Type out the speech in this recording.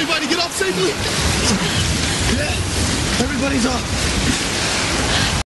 everybody get off safely? Yeah, everybody's off.